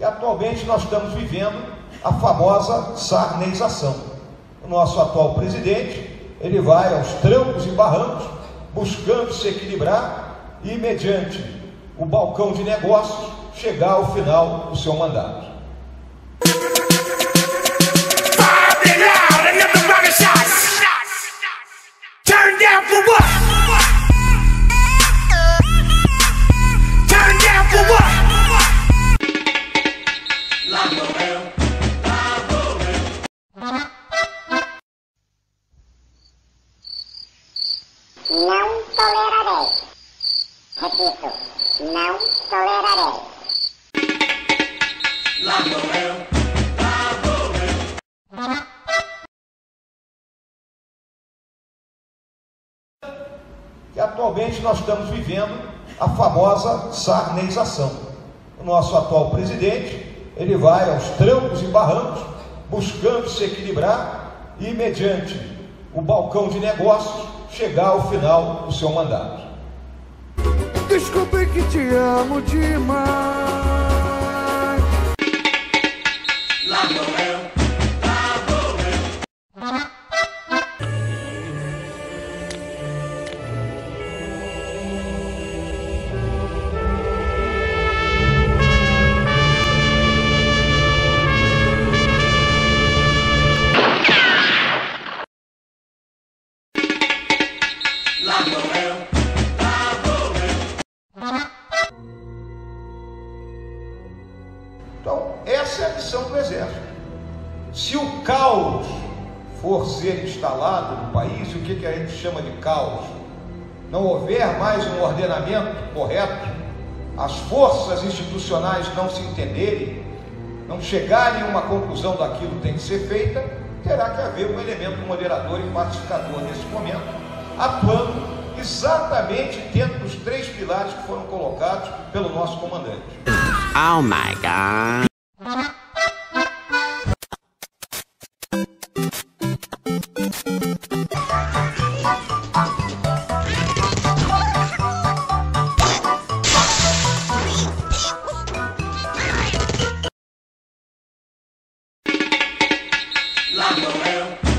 que atualmente nós estamos vivendo a famosa sarneização. O nosso atual presidente, ele vai aos trancos e barrancos, buscando se equilibrar e, mediante o balcão de negócios, chegar ao final do seu mandato. Não tolerarei. Repito, não tolerarei. Lá vou eu, lá vou eu. que atualmente nós estamos vivendo a famosa sarneização. O nosso atual presidente, ele vai aos trancos e barrancos, buscando se equilibrar e, mediante o balcão de negócios, chegar ao final do seu mandato. Desculpe que te amo demais. Lá vou eu, lá Então, essa é a missão do Exército. Se o caos for ser instalado no país, o que, que a gente chama de caos? Não houver mais um ordenamento correto, as forças institucionais não se entenderem, não chegarem a uma conclusão daquilo que tem que ser feita, terá que haver um elemento moderador e pacificador nesse momento, atuando exatamente dentro dos três pilares que foram colocados pelo nosso comandante. Oh my God! Lá vou eu. É.